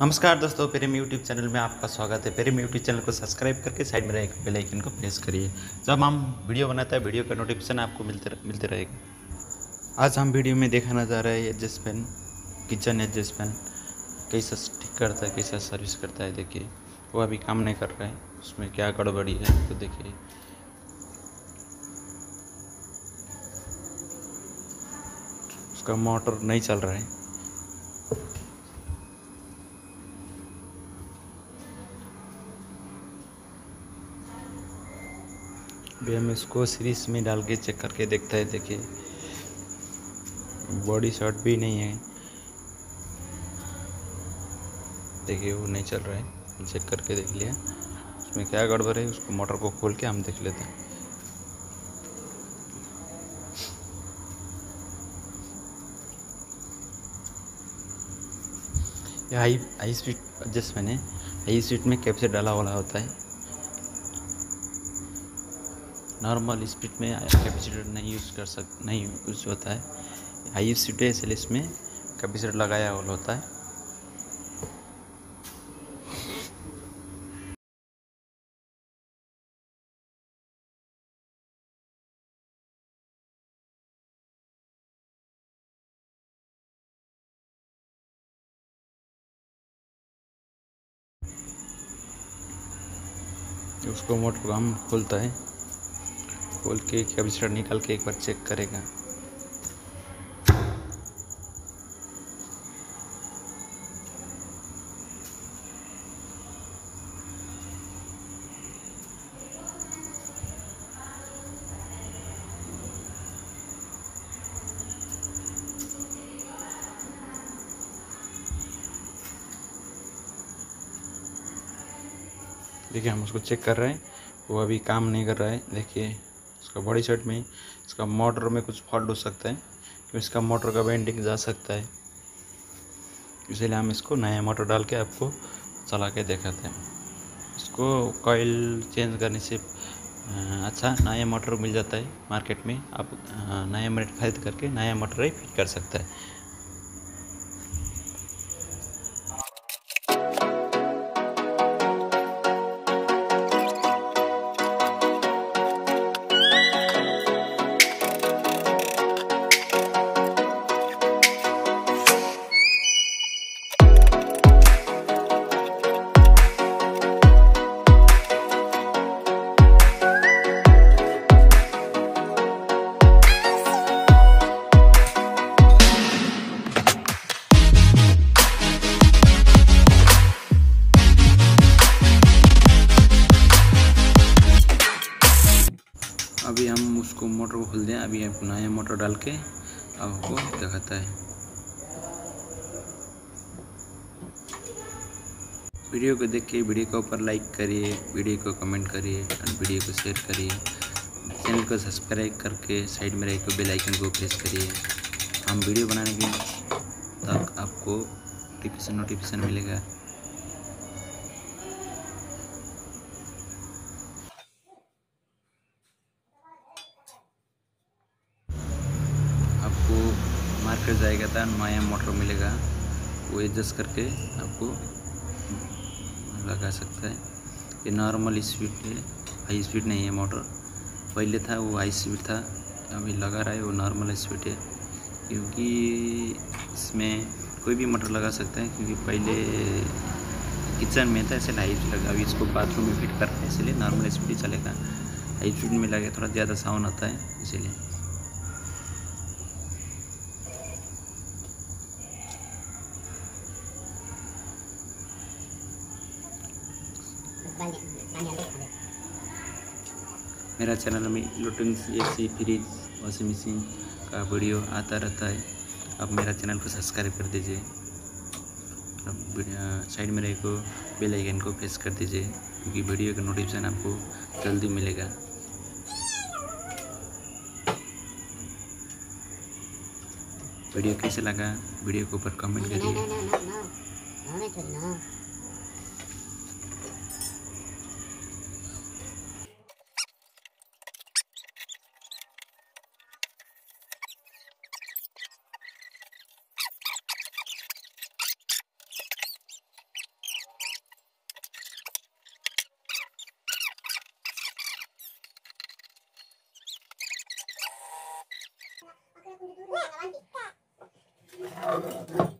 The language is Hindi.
नमस्कार दोस्तों प्रेम यूट्यूब चैनल में आपका स्वागत है। प्रेम यूट्यूब चैनल को सब्सक्राइब करके साइड में रहे बेल आइकन को प्रेस करिए। जब हम वीडियो बनाते हैं वीडियो का नोटिफिकेशन आपको मिलते रह, मिलते रहेगा। आज हम वीडियो में दिखाना जा रहे हैं एडजस्ट किचन एडजस्ट कैसा ठीक करता है कैसा सर्विस करता है देखिए। वो अभी काम नहीं कर रहा है उसमें क्या गड़बड़ी है तो देखिए। उसका मोटर नहीं चल रहा है। अभी हम इसको सीरीज़ में डाल के चेक करके देखते हैं, देखिए। बॉडी शॉट भी नहीं है। देखिए, वो नहीं चल रहा है। चेक करके देख लिया। उसमें क्या गड़बड़ है? उसको मोटर को खोल के हम देख लेते हैं। High high speed adjustment high speed में कैप्चर डाला वाला होता है। नॉर्मल स्पीड में कैपेसिटर नहीं यूज़ कर सक, नहीं यूज़ होता है। हाई स्पीड है इसलिए इसमें कैपेसिटर लगाया हुआ होता है। उसको मोटर हम खोलता है। खोल के कैपेसिटर निकाल के एक बार चेक करेगा। देखिए, हम उसको चेक कर रहे हैं। वो अभी काम नहीं कर रहा है। देखिए उसका बॉडी सेट में, इसका मोटर में कुछ फॉल्ट हो सकता है, क्योंकि इसका मोटर का बेंडिंग जा सकता है। इसीलिए हम इसको नया मोटर डाल के आपको चला के दिखाते हैं। इसको कॉइल चेंज करने से अच्छा नया मोटर मिल जाता है मार्केट में। आप नया मोटर खरीद करके नया मोटर ही फिट कर सकता है। खोल दें अभी आपको नया मोटर डाल के आपको दिखाता है। वीडियो को देख के, वीडियो के ऊपर लाइक करिए, वीडियो को कमेंट करिए और वीडियो को शेयर करिए। चैनल को सब्सक्राइब करके साइड में रह के बेल आइकन को प्रेस करिए। हम वीडियो बनाने के तक आपको नोटिफिकेशन मिलेगा। मार्केट जाएगा था नया मोटर मिलेगा। वो एडजस्ट करके आपको लगा सकता है। ये नॉर्मल स्पीड है हाई स्पीड नहीं है मोटर पहले था, वो हाई स्पीड था, अभी लगा रहा है, वो नॉर्मल स्पीड है। क्योंकि इसमें कोई भी मोटर लगा सकता है, क्योंकि पहले किचन में था इसलिए हाई स्पीड लगा। अभी इसको बाथरूम में फिट करते हैं इसलिए नॉर्मल स्पीड ही चलेगा। हाई स्पीड में लगे, थोड़ा ज़्यादा साउंड आता है, इसीलिए। मेरा चैनल में electronics AC fridge washing machine का वीडियो आता रहता है आप मेरा चैनल को सब्सक्राइब कर दीजिए साइड में रहे को बेल आइकन को प्रेस कर दीजिए क्योंकि वीडियो का नोटिफिकेशन आपको जल्दी मिलेगा वीडियो कैसे लगा वीडियो के ऊपर कमेंट करिए Thank you.